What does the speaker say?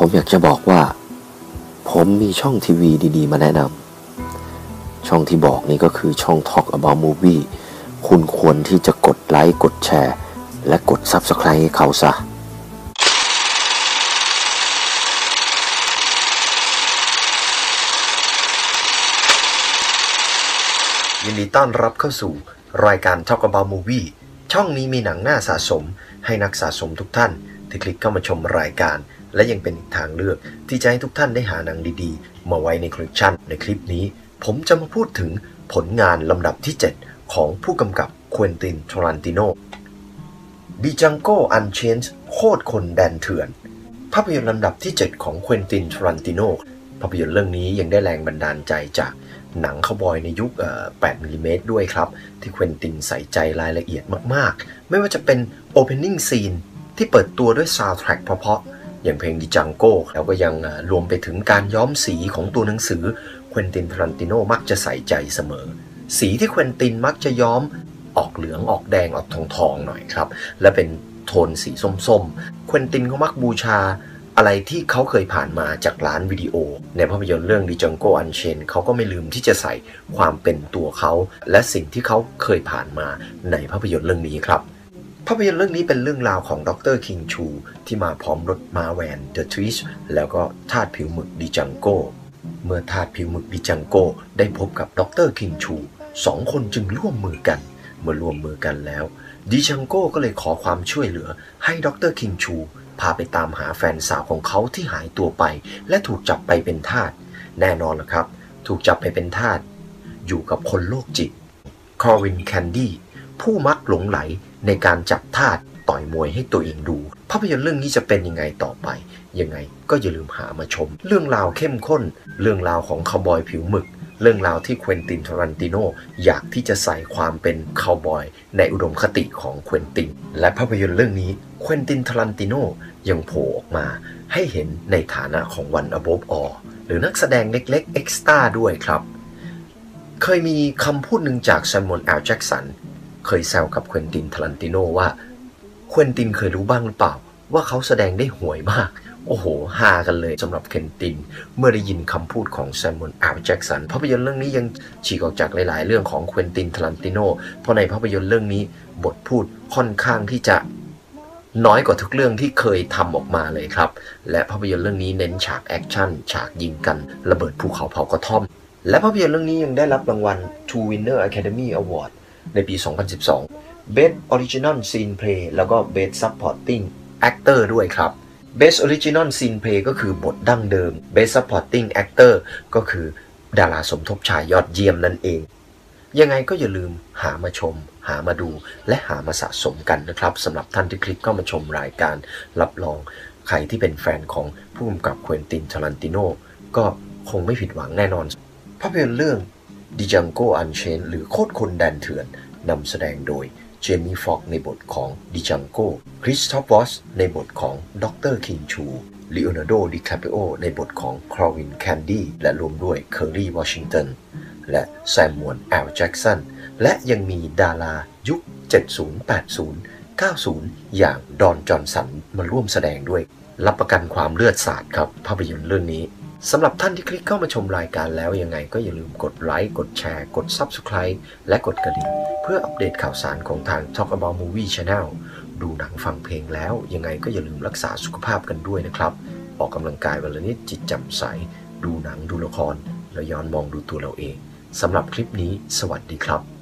ผมอยากจะบอกว่า ผมมีช่องทีวีดีๆ มาแนะนำช่องที่บอกนี่ก็คือช่อง Talk About Movie คุณควรที่จะกดไลค์ กดแชร์ และกด Subscribe ให้เขาซะยินดีต้อนรับเข้าสู่รายการ Talk About Movie ช่องนี้มีหนังหน้าสะสม ให้นักสะสมทุกท่านที่คลิกเข้ามาชมรายการ และยังเป็นอีกทางเลือกที่จะให้ทุกท่านได้หาหนังดีๆ มาไว้ในคอลเลกชันในคลิปนี้ ผมจะมาพูดถึงผลงานลำดับที่ 7 ของผู้กำกับเควนตินทารันติโน Django Unchained โคตรคนแดนเถื่อน ภาพยนตร์ลำดับที่ 7 ของเควนตินทารันติโนภาพยนตร์เรื่องนี้ยังได้แรงบันดาลใจจากหนังคาวบอยในยุค8มิลลิเมตรด้วยครับ ที่เควนตินใส่ใจรายละเอียดมาก ๆ ไม่ว่าจะเป็น Opening Scene ที่เปิดตัวด้วยซาวด์แทร็กเพราะๆ อย่างเพลง Django แล้วก็ยังรวมไปถึงการย้อมสีของตัวหนังสือเควนตินทารันติโนมักจะใส่ใจเสมอ สีที่เควนตินมักจะย้อมออกเหลืองออกแดงออกทองทองๆหน่อยครับ และเป็นโทนสีส้มๆเควนตินเขามักบูชาอะไรที่เขาเคยผ่านมาจากร้านวิดีโอ ในภาพยนตร์เรื่อง Django Unchained เขาก็ไม่ลืมที่จะใส่ความเป็นตัวเขา และสิ่งที่เขาเคยผ่านมาในภาพยนตร์เรื่องนี้ครับ ภาพยนตร์เรื่องนี้เป็นเรื่องราวของดรคิงชู ที่มาพร้อมรถม้าแวนเดอะทวิชแล้วก็ทาสผิวหมึกดิจังโกเมื่อทาสผิวหมึกดิจังโกได้พบกับดรคิงชูสองคนจึงร่วมมือกัน เมื่อร่วมมือกันแล้วดิจังโกก็เลยขอความช่วยเหลือให้ดรคิงชู พาไปตามหาแฟนสาวของเขาที่หายตัวไป และถูกจับไปเป็นทาสแน่นอนละครับ ถูกจับไปเป็นทาสอยู่กับคนโรคจิตคาลวินแคนดี้ผู้มักหลงใหล ในการจับทาสต่อยมวยให้ตัวเองดู ภาพยนตร์เรื่องนี้จะเป็นยังไงต่อไป ยังไงก็อย่าลืมหามาชม เรื่องราวเข้มข้น เรื่องราวของคาวบอยผิวหมึก เรื่องราวที่เควนตินทารันติโนอยากที่จะใส่ความเป็นคาวบอย ในอุดมคติของเควนติน และภาพยนตร์เรื่องนี้เควนตินทารันติโนยังโผล่ออกมา ให้เห็นในฐานะของวันอ b o v e all หรือนักแสดงเล็กๆเอ็กซ์ต้าด้วยครับ เคยมีคำพูดหนึ่งจากแซมมอนแอลแจ็กสัน เคยแซวกับเควินตินทารันติโนว่าเควินตินเคยรู้บ้างหรือเปล่า ว่าเขาแสดงได้ห่วยมาก โอ้โหฮากันเลยสำหรับเควนติน เมื่อได้ยินคำพูดของแซมมวลแอลแจ็กสันภาพยนตร์เรื่องนี้ยังฉีกออกจากหลาย ๆ เรื่องของเควนตินทารันติโนเพราะในภาพยนตร์เรื่องนี้บทพูดค่อนข้างที่จะน้อยกว่าทุกเรื่องที่เคยทำออกมาเลยครับ และภาพยนตร์เรื่องนี้เน้นฉากแอคชั่น ฉากยิงกัน ระเบิดภูเขาเผากระท่อม และภาพยนตร์เรื่องนี้ยังได้รับรางวัล Two Winner Academy Award ในปี 2012 Best Original Scene Play แล้วก็ Best Supporting Actor ด้วยครับ Best Original Scene Play ก็คือบทดั้งเดิม Best Supporting Actor ก็คือดาราสมทบชายยอดเยี่ยมนั่นเอง ยังไงก็อย่าลืมหามาชม หามาดู และหามาสะสมกันนะครับสำหรับท่านที่คลิกเข้ามาชมรายการ รับรองใครที่เป็นแฟนของผู้กำกับเควนตินทารันติโนก็คงไม่ผิดหวังแน่นอนภาพยนตร์เรื่อง Django Unchained หรือโคตรคนแดนเถื่อนนำแสดงโดยเจมี่ฟ็อกซ์ในบทของ Django คริสตอฟวอลซ์ในบทของด็อกเตอร์คิงชูลซ์ลีโอนาร์โด ดิคาปริโอ ในบทของคาลวิน แคนดี้ และรวมด้วยเคอร์รี่วอชิงตัน และแซมมวลแอลแจ็กสัน และยังมีดารายุค 70 80 90 อย่างดอน จอห์นสัน มาร่วมแสดงด้วย รับประกันความเลือดสาดครับ ภาพยนตร์เรื่องนี้ สำหรับท่านที่คลิกเข้ามาชมรายการแล้วยังไงก็อย่าลืมกดไลค์กดแชร์ กด Subscribe และกดกระดิ่ง เพื่ออัปเดตข่าวสารของทาง Talk About Movie Channel ดูหนังฟังเพลงแล้วยังไงก็อย่าลืมรักษาสุขภาพกันด้วยนะครับ ออกกำลังกายวันละนิดจิตแจ่มใส ดูหนังดูละคร แล้วย้อนมองดูตัวเราเองสำหรับคลิปนี้ สวัสดีครับ